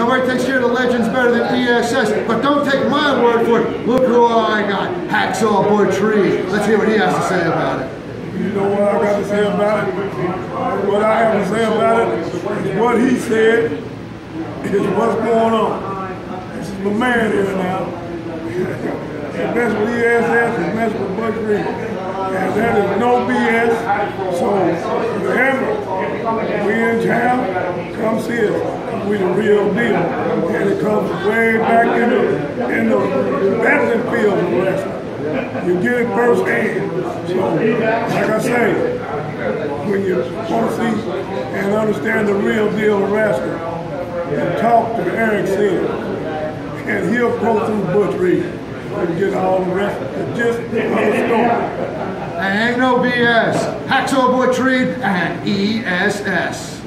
Nobody takes care of the legends better than ESS, but don't take my word for it. Look who I got, Hacksaw Butch Reed. Let's hear what he has to say about it. You know what I got to say about it? What I have to say about it is what he said is what's going on. This is my man here now. and mess with ESS and mess with Butch Reed. And that is no BS. So town, come see us. We the real deal. And it comes way back in the in the battlefield of wrestling. You get it firsthand. So, like I say, when you want to see and understand the real deal of wrestling, talk to Eric Simms, and he'll go through Butch Reed and get all the rest of of the story. Ain't no BS. Hacksaw Butch Reed and ESS.